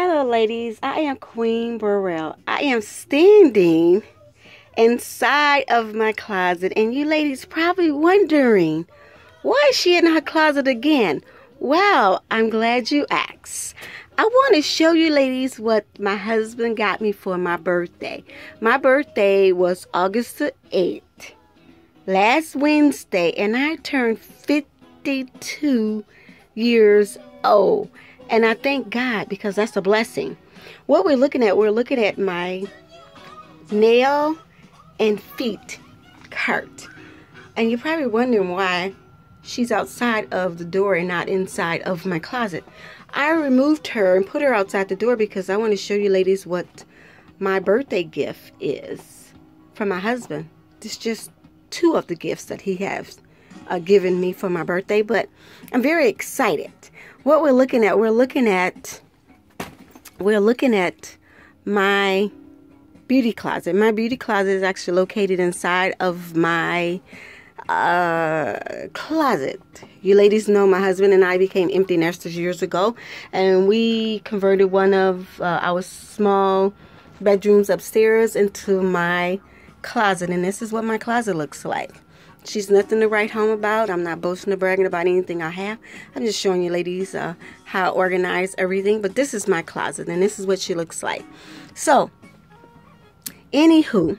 Hello, ladies. I am Queen Burwell. I am standing inside of my closet, and you ladies probably wondering why is she in her closet again? Well, I'm glad you asked. I want to show you ladies what my husband got me for my birthday. My birthday was August the 8th, last Wednesday, and I turned 52 years old. And I thank God because that's a blessing. What we're looking at, we're looking at my nail and feet cart. And you're probably wondering why she's outside of the door and not inside of my closet. I removed her and put her outside the door because I want to show you ladies what my birthday gift is from my husband. It's just two of the gifts that he has uh, given me for my birthday, but I'm very excited. What we're looking at, we're looking at, we're looking at my beauty closet. My beauty closet is actually located inside of my uh, closet. You ladies know my husband and I became empty nesters years ago, and we converted one of uh, our small bedrooms upstairs into my closet, and this is what my closet looks like. She's nothing to write home about. I'm not boasting or bragging about anything I have. I'm just showing you ladies uh, how I organize everything. But this is my closet, and this is what she looks like. So, anywho,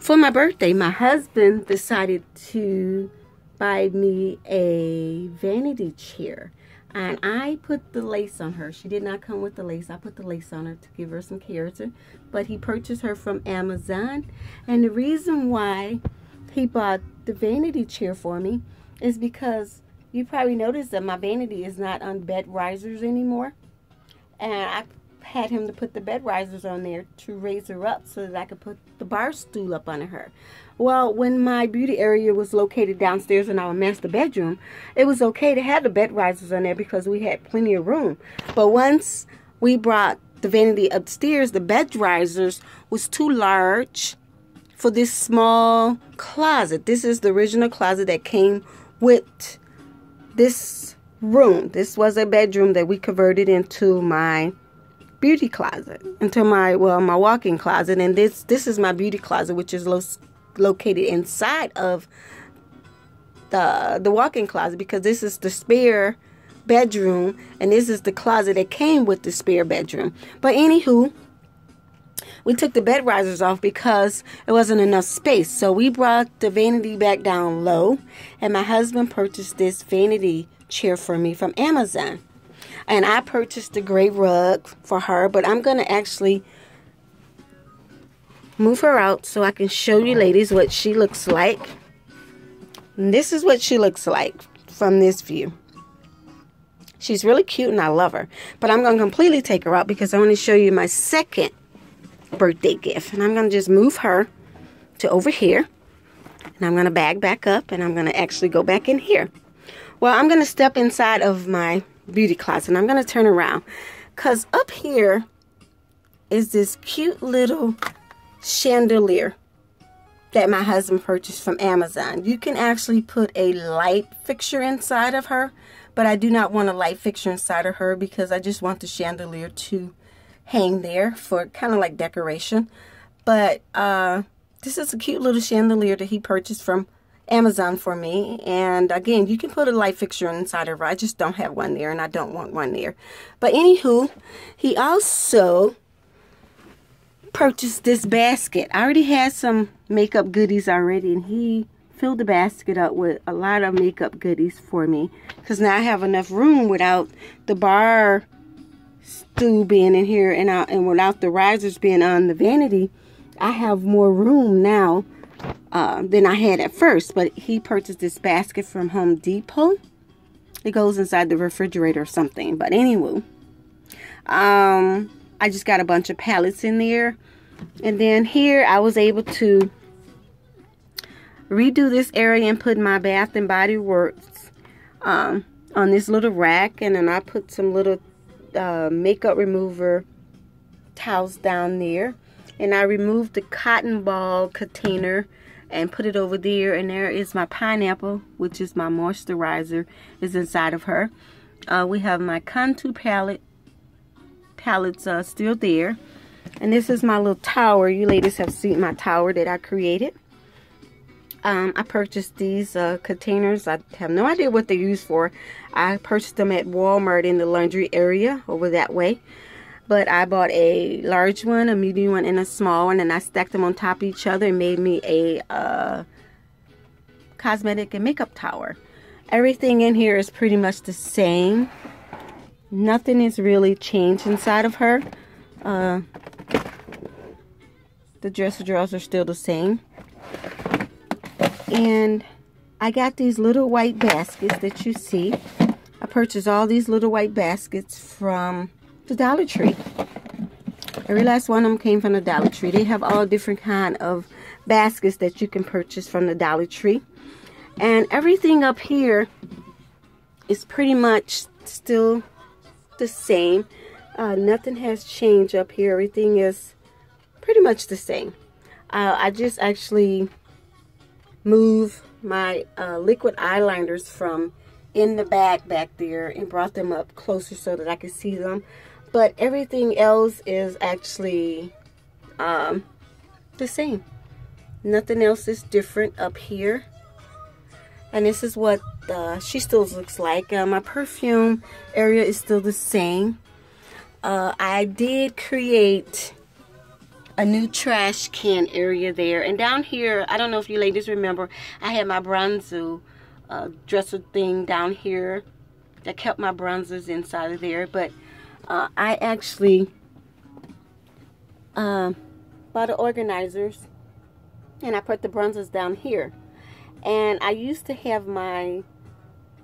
for my birthday, my husband decided to buy me a vanity chair. And I put the lace on her. She did not come with the lace. I put the lace on her to give her some character. But he purchased her from Amazon. And the reason why he bought the vanity chair for me is because you probably noticed that my vanity is not on bed risers anymore. And I had him to put the bed risers on there to raise her up so that I could put the bar stool up on her. Well, when my beauty area was located downstairs in our master bedroom, it was okay to have the bed risers on there because we had plenty of room. But once we brought the vanity upstairs, the bed risers was too large for this small closet. This is the original closet that came with this room. This was a bedroom that we converted into my beauty closet, into my well, my walk-in closet, and this this is my beauty closet, which is lo located inside of the the walk-in closet because this is the spare bedroom and this is the closet that came with the spare bedroom. But anywho, we took the bed risers off because it wasn't enough space. So we brought the vanity back down low, and my husband purchased this vanity chair for me from Amazon. And I purchased the gray rug for her, but I'm going to actually move her out so I can show you ladies what she looks like. And this is what she looks like from this view. She's really cute and I love her. But I'm going to completely take her out because I want to show you my second birthday gift. And I'm going to just move her to over here. And I'm going to bag back up and I'm going to actually go back in here. Well, I'm going to step inside of my beauty closet and I'm going to turn around. Because up here is this cute little chandelier that my husband purchased from Amazon. You can actually put a light fixture inside of her, but I do not want a light fixture inside of her because I just want the chandelier to hang there for kind of like decoration. But uh, this is a cute little chandelier that he purchased from Amazon for me. And again, you can put a light fixture inside of it. I just don't have one there and I don't want one there. But anywho, he also purchased this basket. I already had some makeup goodies already and he filled the basket up with a lot of makeup goodies for me. Because now I have enough room without the bar stool being in here and out and without the risers being on the vanity, I have more room now uh, than I had at first. But he purchased this basket from Home Depot. It goes inside the refrigerator or something. But anyway, um, I just got a bunch of palettes in there. And then here I was able to redo this area and put my Bath and Body Works um, on this little rack. And then I put some little uh, makeup remover towels down there. And I removed the cotton ball container and put it over there. And there is my pineapple, which is my moisturizer, is inside of her. Uh, we have my contour palette palettes are still there. And this is my little tower. You ladies have seen my tower that I created. Um, I purchased these uh, containers. I have no idea what they're used for. I purchased them at Walmart in the laundry area over that way. But I bought a large one, a medium one, and a small one. And I stacked them on top of each other and made me a uh, cosmetic and makeup tower. Everything in here is pretty much the same. Nothing is really changed inside of her. Uh, the dresser drawers are still the same. And I got these little white baskets that you see. I purchased all these little white baskets from the Dollar Tree. Every last one of them came from the Dollar Tree. They have all different kind of baskets that you can purchase from the Dollar Tree. And everything up here is pretty much still the same. Uh, nothing has changed up here. Everything is pretty much the same. Uh, I just actually move my uh, liquid eyeliners from in the bag back there and brought them up closer so that I could see them. But everything else is actually um, the same. Nothing else is different up here. And this is what uh, she still looks like. Uh, my perfume area is still the same. Uh, I did create a new trash can area there. And down here, I don't know if you ladies remember, I had my bronzer uh, dresser thing down here that kept my bronzers inside of there. But uh, I actually uh, bought the organizers and I put the bronzers down here. And I used to have my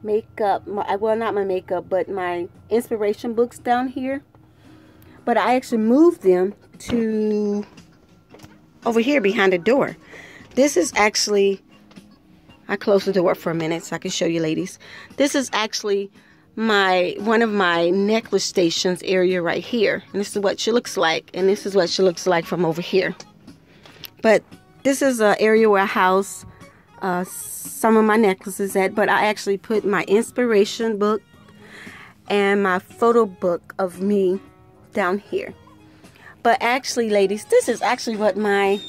makeup, my, well not my makeup, but my inspiration books down here. But I actually moved them to over here behind the door. This is actually, I closed the door for a minute so I can show you ladies. This is actually my one of my necklace stations area right here. And this is what she looks like. And this is what she looks like from over here. But this is an area where I house uh, some of my necklaces at. But I actually put my inspiration book and my photo book of me down here. But actually, ladies, this is actually what my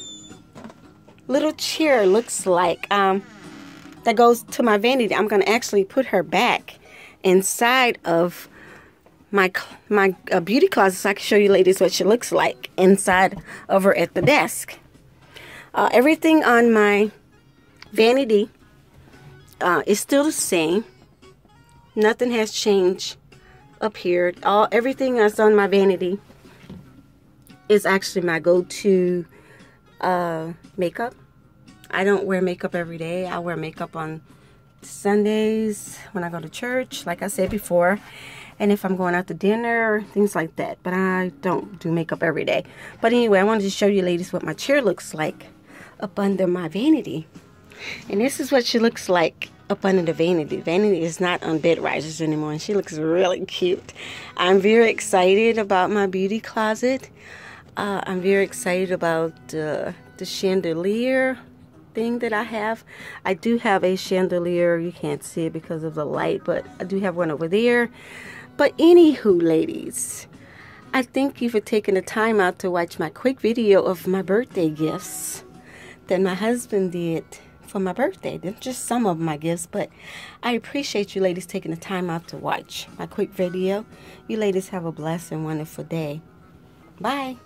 little chair looks like. Um, that goes to my vanity. I'm going to actually put her back inside of my my uh, beauty closet so I can show you ladies what she looks like inside of her at the desk. Uh, everything on my vanity uh, is still the same. Nothing has changed up here. All everything that's on my vanity is actually my go-to uh, makeup. I don't wear makeup every day. I wear makeup on Sundays when I go to church, like I said before. And if I'm going out to dinner, things like that. But I don't do makeup every day. But anyway, I wanted to show you ladies what my chair looks like up under my vanity. And this is what she looks like up under the vanity. Vanity is not on bed risers anymore. And she looks really cute. I'm very excited about my beauty closet. Uh, I'm very excited about uh, the chandelier thing that I have. I do have a chandelier. You can't see it because of the light, but I do have one over there. But anywho, ladies, I thank you for taking the time out to watch my quick video of my birthday gifts that my husband did for my birthday. They're just some of my gifts, but I appreciate you ladies taking the time out to watch my quick video. You ladies have a blessed and wonderful day. Bye.